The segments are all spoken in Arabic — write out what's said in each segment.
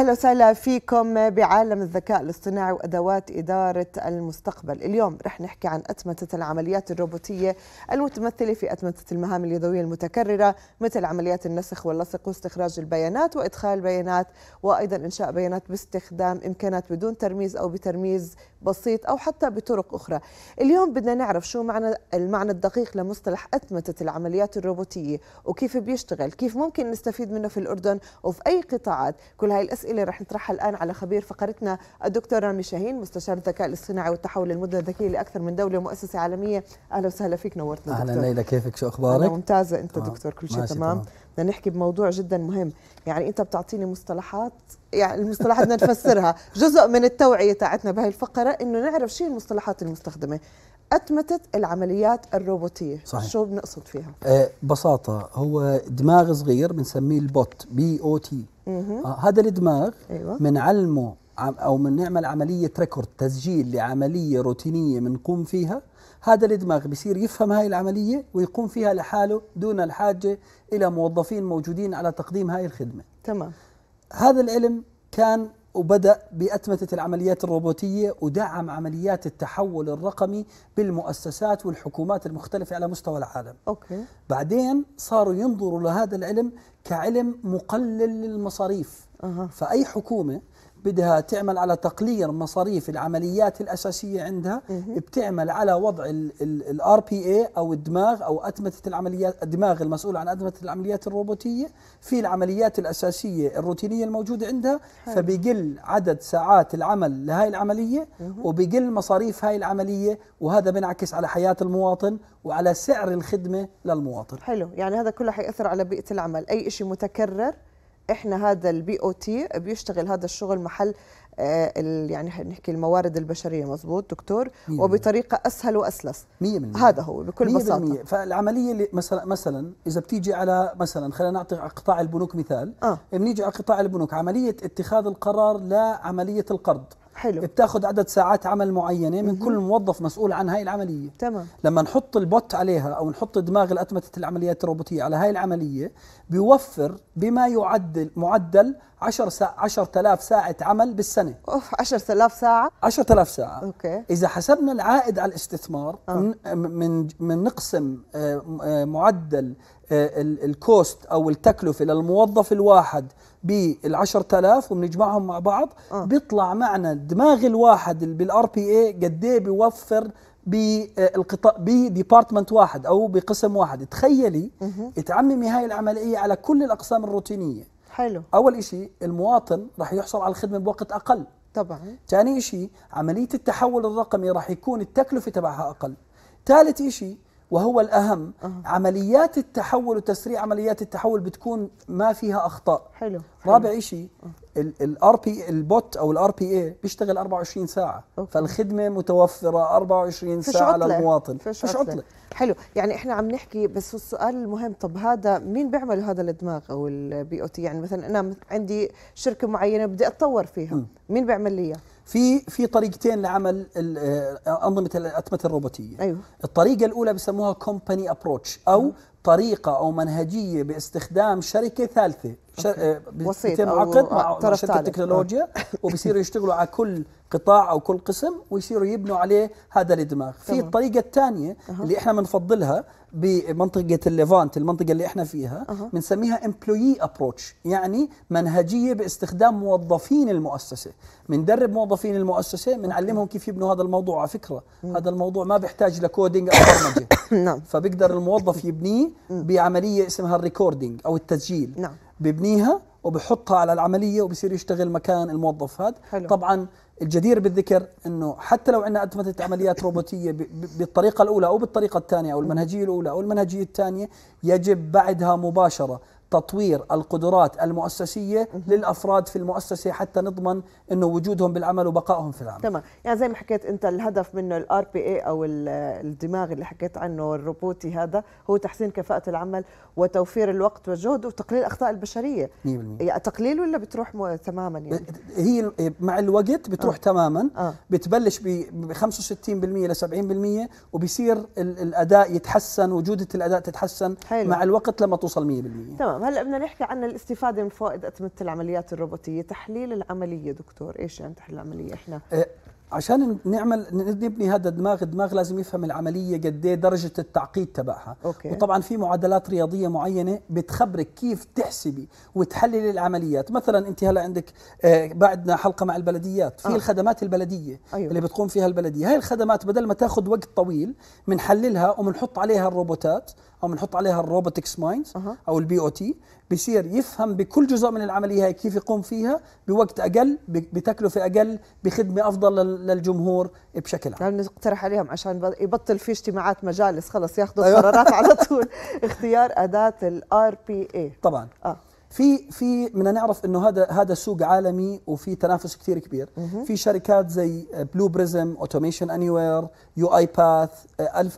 أهلا وسهلا فيكم بعالم الذكاء الاصطناعي وأدوات إدارة المستقبل، اليوم رح نحكي عن أتمتة العمليات الروبوتية المتمثلة في أتمتة المهام اليدوية المتكررة مثل عمليات النسخ واللصق واستخراج البيانات وإدخال البيانات وأيضا إنشاء بيانات باستخدام إمكانات بدون ترميز أو بترميز بسيط أو حتى بطرق أخرى. اليوم بدنا نعرف شو معنى المعنى الدقيق لمصطلح أتمتة العمليات الروبوتية وكيف بيشتغل، كيف ممكن نستفيد منه في الأردن وفي أي قطاعات، كل هاي الأسئلة رح نطرحها الآن على خبير فقرتنا الدكتور رامي شاهين مستشار الذكاء الاصطناعي والتحول للمدن الذكية لأكثر من دولة ومؤسسة عالمية، أهلا وسهلا فيك نورتنا أهلا دكتور. ليلى كيفك شو أنا أخبارك؟ ممتازة أنت. دكتور كل شيء تمام. بدنا نحكي بموضوع جدا مهم يعني أنت بتعطيني مصطلحات يعني المصطلحات بدنا نفسرها. جزء من التوعية تاعتنا بهي الفقرة إنه نعرف شو المصطلحات المستخدمة. أتمتت العمليات الروبوتية. صحيح. شو بنقصد فيها؟ آه ببساطة هو دماغ صغير بنسميه ال bot B O T. آه هذا الدماغ أيوة. بنعلمه أو بنعمل عملية record تسجيل لعملية روتينية بنقوم فيها. هذا الدماغ بصير يفهم هاي العملية ويقوم فيها لحاله دون الحاجة إلى موظفين موجودين على تقديم هاي الخدمة. تمام. هذا العلم كان وبدأ بأتمتة العمليات الروبوتية ودعم عمليات التحول الرقمي بالمؤسسات والحكومات المختلفة على مستوى العالم. أوكي. بعدين صاروا ينظروا لهذا العلم كعلم مقلل للمصاريف. أها. فأي حكومة بدها تعمل على تقليل مصاريف العمليات الأساسية عندها بتعمل على وضع ال RPA أو الدماغ أو أتمتة العمليات الدماغ المسؤول عن أتمتة العمليات الروبوتية في العمليات الأساسية الروتينية الموجودة عندها فبيقل عدد ساعات العمل لهاي العملية وبيقل مصاريف هاي العملية وهذا بينعكس على حياة المواطن وعلى سعر الخدمة للمواطن. حلو. يعني هذا كله حيأثر على بيئة العمل. أي شيء متكرر إحنا هذا ال B O T بيشتغل هذا الشغل محل آه يعني نحكي الموارد البشرية مزبوط دكتور؟ وبطريقة أسهل وأسلس. 100% هذا هو بكل بساطة. 100% فالعملية اللي مثلا مثلا إذا بتيجي على مثلا خلينا نعطي على قطاع البنوك مثال. آه. بنيجي على قطاع البنوك عملية اتخاذ القرار لعمليه القرض. حلو. بتاخذ عدد ساعات عمل معينة من كل موظف مسؤول عن هاي العملية. تمام. لما نحط البوت عليها أو نحط دماغ الأتمتة العمليات الروبوتية على هاي العملية بيوفر بما يعدل معدل 10 ساعة 10000 ساعة عمل بالسنة. أوف 10000 ساعة؟ 10000 ساعة. أوكي. إذا حسبنا العائد على الاستثمار من من من نقسم آه، آه، معدل ال cost أو التكلفة للموظف الواحد بال 10000 وبنجمعهم مع بعض آه. بيطلع معنا الدماغ الواحد بال RPA قد إيه بيوفر بالقطاع ب department واحد أو بقسم واحد. تخيلي تعممي هاي العملية على كل الأقسام الروتينية. حلو. أول شيء المواطن راح يحصل على الخدمة بوقت أقل. طبعا. ثاني شيء عملية التحول الرقمي راح يكون التكلفة تبعها أقل. ثالث شيء وهو الأهم عمليات التحول وتسريع عمليات التحول بتكون ما فيها أخطاء حلو حلو. رابع شيء ال RP ال bot أو ال RPA بيشتغل 24 ساعة أوكي. فالخدمة متوفرة 24 فيش ساعة عطلة. للمواطن فيش فيش عطلة. عطله حلو يعني إحنا عم نحكي بس السؤال المهم طب هذا مين بيعمل هذا الدماغ أو ال BOT يعني مثلا أنا عندي شركة معينة بدي أتطور فيها م. مين بيعمل لي إياه؟ في في طريقتين لعمل آه، أنظمة الاتمته الروبوتية. أيوه. الطريقة الأولى بسموها company approach أو طريقة أو منهجية باستخدام شركة ثالثة. شر... آه، بيتم عقد مع شركة. تكنولوجيا وبصيروا يشتغلوا على كل قطاع أو كل قسم ويصيروا يبنوا عليه هذا الدماغ في. الطريقة الثانية اللي إحنا بنفضلها بمنطقة ال Levant المنطقة اللي إحنا فيها. بنسميها employee approach يعني منهجية باستخدام موظفين المؤسسة. بندرب موظفين المؤسسة بنعلمهم كيف يبنوا هذا الموضوع. على فكرة هذا الموضوع ما بيحتاج ل coding أو برمجة. نعم. فبيقدر الموظف يبنيه بعملية اسمها ال recording أو التسجيل نعم. ببنيها وبحطها على العملية وبصير يشتغل مكان الموظف هذا حلو. طبعا الجدير بالذكر إنه حتى لو عندنا اتمته عمليات روبوتية بالطريقة الأولى أو بالطريقة الثانية أو المنهجية الأولى أو المنهجية الثانية يجب بعدها مباشرة تطوير القدرات المؤسسية للأفراد في المؤسسة حتى نضمن إنه وجودهم بالعمل وبقائهم في العمل. تمام. يعني زي ما حكيت أنت الهدف منه ال RPA أو ال- الدماغ اللي حكيت عنه الروبوتي هذا هو تحسين كفاءة العمل وتوفير الوقت والجهد وتقليل الأخطاء البشرية. 100% يعني تقليل ولا بتروح مو- تماما يعني؟ هي ال- مع الوقت بتروح آه. تماما. آه. بتبلش ب 65% ل 70% وبصير ال- الأداء يتحسن وجودة الأداء تتحسن حلو. مع الوقت لما توصل 100% تمام. تمام هلا بدنا نحكي عن الاستفادة من فوائد أتمتة العمليات الروبوتية. تحليل العملية دكتور إيش يعني تحليل العملية؟ إحنا آه، عشان نعمل نبني هذا الدماغ الدماغ لازم يفهم العملية قد إيه درجة التعقيد تبعها. أوكي. وطبعا في معادلات رياضية معينة بتخبرك كيف تحسبي وتحللي العمليات. مثلا أنت هلا عندك آه، بعدنا حلقة مع البلديات. في آه. الخدمات البلدية أيوة. اللي بتقوم فيها البلدية. هاي الخدمات بدل ما تاخذ وقت طويل بنحللها وبنحط عليها الروبوتات. أو بنحط عليها ال robotics minds. أو ال BOT بصير يفهم بكل جزء من العملية هاي كيف يقوم فيها بوقت أقل بتكلفة أقل بخدمة أفضل لل- للجمهور بشكل عام. يعني نقترح عليهم عشان يبطل في اجتماعات مجالس خلص ياخذوا أيوة. القرارات على طول. اختيار أداة ال RPA طبعا. آه. في في بدنا نعرف إنه هذا هذا سوق عالمي وفي تنافس كثير كبير. في شركات زي Blue Prism Automation Anywhere UiPath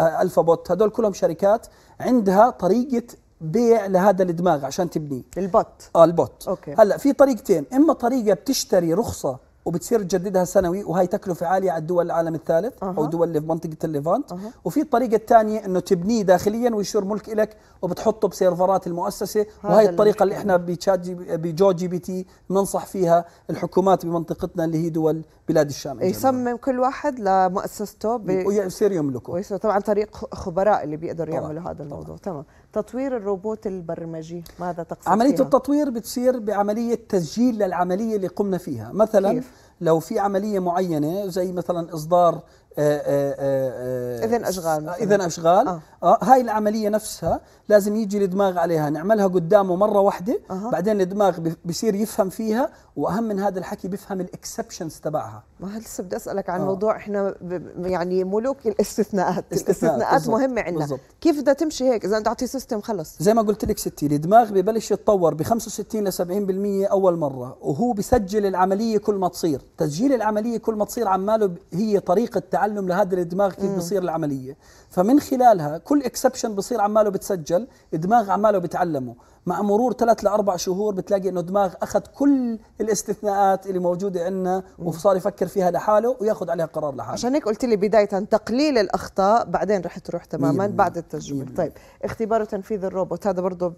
AlphaBot هدول كلهم شركات عندها طريقة بيع لهذا الدماغ عشان تبنيه. ال bot. آه ال bot. أوكي. هلأ في طريقتين. إما طريقة بتشتري رخصة وبتصير تجددها سنوي وهي تكلفة عالية على الدول العالم الثالث أها. أو دول اللي في منطقة ال Levant أها. وفي الطريقة الثانية إنه تبنيه داخليا ويصير ملك لك وبتحطه بسيرفرات المؤسسة وهي الطريقة اللي. إحنا ب Chat G ب JoGPT بننصح فيها الحكومات بمنطقتنا اللي هي دول بلاد الشام. يصمم كل واحد لمؤسسته. ويصير يملكه ويصير طبعا طريق خبراء اللي بيقدروا يعملوا هذا الموضوع تمام تطوير الروبوت البرمجي ماذا تقصد عملية فيها؟ التطوير بتصير بعملية تسجيل للعملية اللي قمنا فيها مثلا كيف؟ لو في عملية معينة زي مثلا إصدار آه، آه، آه، إذن أشغال مثلاً. إذن أشغال آه. آه. هاي العملية نفسها لازم يجي الدماغ عليها نعملها قدامه مرة واحدة أها. بعدين الدماغ بي- بصير يفهم فيها وأهم من هذا الحكي بيفهم ال exceptions تبعها ما لسه بدي أسألك عن آه. موضوع إحنا. يعني ملوك الاستثناءات استثناءات، الاستثناءات مهمه عندنا. كيف بدها تمشي هيك إذا أنت تعطي system خلص زي ما قلت لك ستي الدماغ ببلش يتطور ب 65 ل 70% أول مرة وهو بسجل العملية كل ما تصير تسجيل العملية كل ما تصير عماله هي طريقة تعلم لهذا الدماغ كيف بصير العملية فمن خلالها كل exception بصير عماله بتسجل الدماغ عماله بتعلمه مع مرور ثلاث لاربع شهور بتلاقي إنه الدماغ أخذ كل الاستثناءات اللي موجودة عندنا وصار يفكر فيها لحاله وياخذ عليها قرار لحاله. عشان هيك قلت لي بداية تقليل الأخطاء بعدين رح تروح تماما. بعد بالمية. طيب اختبار وتنفيذ الروبوت هذا برضه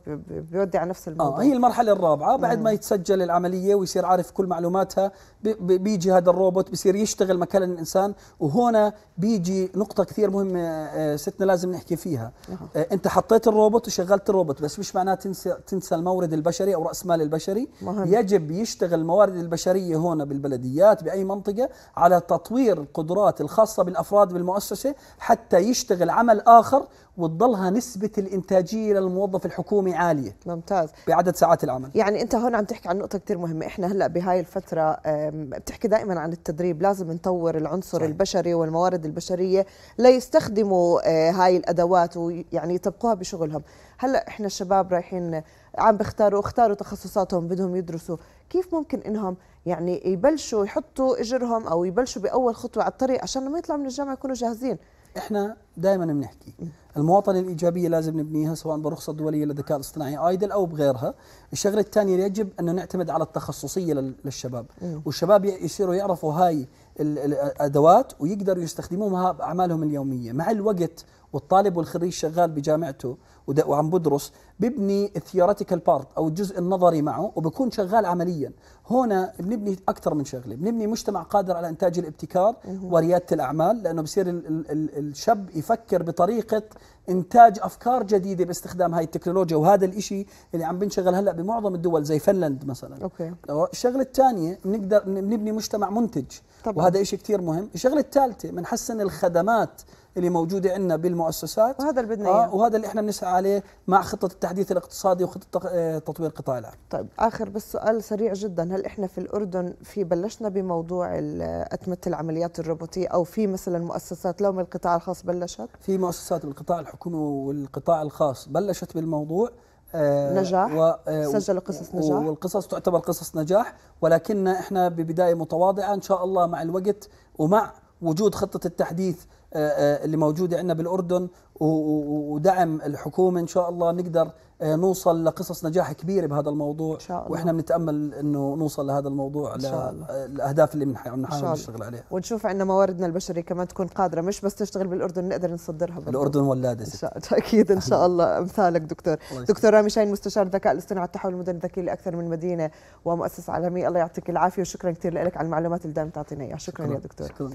بيودي على نفس الموضوع. آه هي المرحلة الرابعة. بعد ما يتسجل العملية ويصير عارف كل معلوماتها بي- بي- بيجي هذا الروبوت بيصير يشتغل مكان الإنسان. وهنا بيجي نقطة كثير مهمة آه، ستنا لازم نحكي فيها. آه، أنت حطيت الروبوت وشغلت الروبوت بس مش معناه تنسى تنسى المورد البشري أو رأس مال البشري مهم. يجب يشتغل الموارد البشرية هنا بالبلديات بأي منطقة على تطوير القدرات الخاصة بالأفراد بالمؤسسة حتى يشتغل عمل آخر وتضلها نسبة الإنتاجية للموظف الحكومي عالية. ممتاز. بعدد ساعات العمل. يعني أنت هون عم تحكي عن نقطة كثير مهمة. إحنا هلأ بهاي الفترة أم، بتحكي دائما عن التدريب. لازم نطور العنصر صحيح. البشري والموارد البشرية ليستخدموا آه، هاي الأدوات ويعني يطبقوها بشغلهم. هلأ إحنا الشباب رايحين عم بيختاروا اختاروا تخصصاتهم بدهم يدرسوا. كيف ممكن إنهم يعني يبلشوا يحطوا إجرهم أو يبلشوا بأول خطوة على الطريق عشان لما يطلعوا من الجامعة يكونوا جاهزين؟ إحنا دائما بنحكي. المواطنة الإيجابية لازم نبنيها سواء برخصة دولية للذكاء الاصطناعي آيدل أو بغيرها. الشغلة الثانية يجب أنه نعتمد على التخصصية لل- للشباب. والشباب يصيروا يعرفوا هاي ال- ال- الأدوات ويقدروا يستخدموها بأعمالهم اليومية. مع الوقت والطالب والخريج شغال بجامعته وعم بدرس ببني ال theoretical part أو الجزء النظري معه وبكون شغال عمليا. هنا بنبني أكثر من شغلة. بنبني مجتمع قادر على إنتاج الابتكار وريادة الأعمال لأنه بصير ال ال ال الشاب يفكر بطريقة إنتاج أفكار جديدة باستخدام هاي التكنولوجيا. وهذا الإشي اللي عم بنشغل هلأ بمعظم الدول زي فنلند مثلا. أوكي. الشغلة الثانية بنقدر نبني مجتمع منتج. طبعاً. وهذا إشي كثير مهم. الشغلة الثالثة بنحسن الخدمات اللي موجودة عندنا بالمؤسسات. وهذا اللي بدنا آه إياه. وهذا اللي إحنا بنسعى عليه مع خطة التحديث الاقتصادي وخطة آه، تطوير قطاع العمل طيب آخر بس سؤال سريع جدا. هل إحنا في الأردن في بلشنا بموضوع اتمه العمليات الروبوتية أو في مثلا مؤسسات لو من القطاع الخاص بلشت؟ في مؤسسات بالقطاع الحكومي والقطاع الخاص بلشت بالموضوع آه، نجاح؟ و- آه، سجلوا قصص نجاح؟ والقصص تعتبر قصص نجاح ولكن إحنا ببداية متواضعة إن شاء الله مع الوقت ومع وجود خطة التحديث آه، آه، اللي موجودة عندنا بالأردن ودعم الحكومة إن شاء الله نقدر آه، نوصل لقصص نجاح كبيرة بهذا الموضوع إن شاء الله. وإحنا بنتأمل إنه نوصل لهذا الموضوع إن شاء الله. للاهداف اللي إن بنحاول. نشتغل عليها ونشوف عندنا مواردنا البشرية كمان تكون قادرة مش بس تشتغل بالأردن نقدر نصدرها برضو. الأردن ولادة ست. شاء الله أكيد إن شاء الله أمثالك دكتور. دكتور رامي شاهين مستشار الذكاء الاصطناعي والتحول المدني الذكي لأكثر من مدينة ومؤسسه عالميه الله يعطيك العافية وشكرا كثير لك على المعلومات اللي دائما تعطينا إياها شكرا يا دكتور شكرا